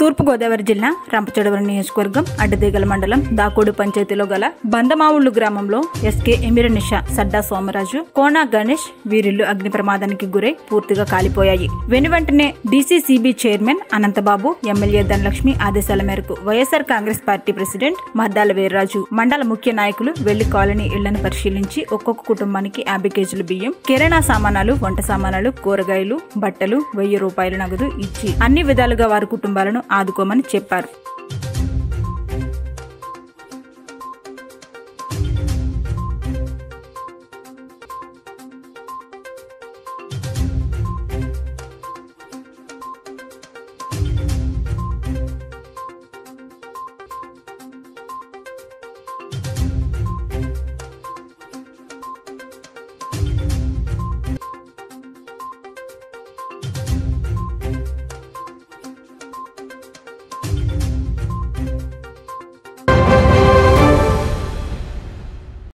తూర్పుగోదావరి జిల్లా రంపచోడవరం నియోజకవర్గం అడ్డదేగల మండలం దాకోడు పంచాయతీలో గల బందమావుళ్ళు గ్రామంలో ఎస్కే ఎమిర నిషా సడ్డా సోమరాజు కోనా గణేష్ వీరిల్లు అగ్ని ప్రమాదానికి గురై పూర్తిగా కాలిపోయాయి. వెనువెంటనే DCCB chairman Anantababu MLA Dhanalakshmi ఆదేశాల మేరకు YSR Congress party president Maddala Veerraju మండల ముఖ్య నాయకులు వెళ్ళి కాలనీ ఇళ్ళను పరిశీలించి ఒక్కొక్క కుటుంబానికి యాభై కేజీలు బియ్యం కిరాణా సామానాలు వంట సామానాలు కూరగాయలు బట్టలు వెయ్యి రూపాయల నగదు ఇచ్చి అన్ని విధాలుగా వారి కుటుంబాలను ఆదుకోమని చెప్పారు.